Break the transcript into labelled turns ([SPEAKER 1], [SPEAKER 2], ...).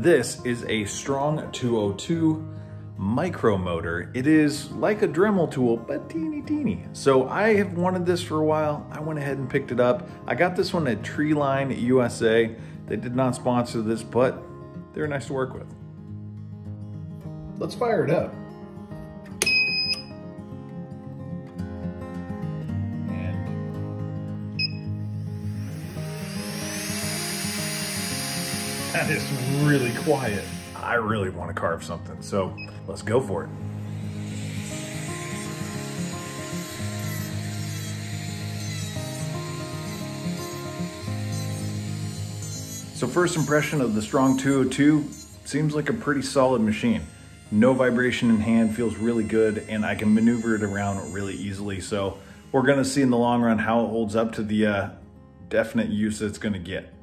[SPEAKER 1] This is a Strong 202 micro motor. It is like a Dremel tool, but teeny teeny. So I have wanted this for a while. I went ahead and picked it up. I got this one at Treeline USA. They did not sponsor this, but they're nice to work with. Let's fire it up. That is really quiet. I really want to carve something, so let's go for it. So first impression of the Strong 202 seems like a pretty solid machine. No vibration in hand, feels really good, and I can maneuver it around really easily. So we're gonna see in the long run how it holds up to the uh, definite use it's gonna get.